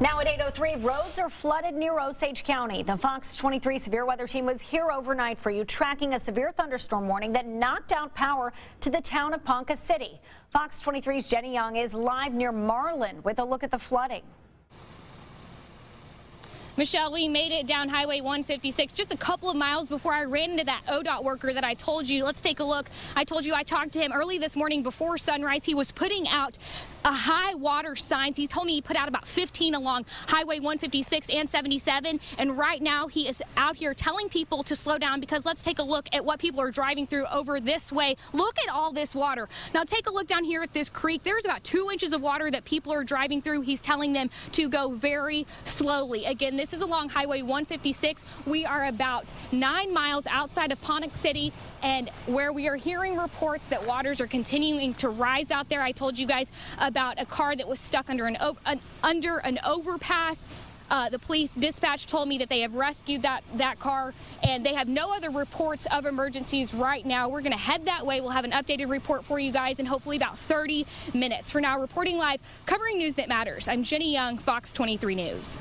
Now at 803, roads are flooded near Osage County. The Fox 23 severe weather team was here overnight for you, tracking a severe thunderstorm warning that knocked out power to the town of Ponca City. Fox 23's Jenny Young is live near Marland with a look at the flooding. Michelle, we made it down Highway 156 just a couple of miles before I ran into that ODOT worker that I told you. Let's take a look. I told you I talked to him early this morning before sunrise. He was putting out a high water signs. He told me he put out about 15 along Highway 156 and 77. And right now he is out here telling people to slow down because let's take a look at what people are driving through over this way. Look at all this water. Now take a look down here at this creek. There's about two inches of water that people are driving through. He's telling them to go very slowly. Again, this is along Highway 156. We are about nine miles outside of Ponca City and where we are hearing reports that waters are continuing to rise out there. I told you guys about a car that was stuck under an, an under an overpass. Uh, the police dispatch told me that they have rescued that, that car and they have no other reports of emergencies right now. We're going to head that way. We'll have an updated report for you guys in hopefully about 30 minutes. For now, reporting live, covering news that matters. I'm Jenny Young, Fox 23 News.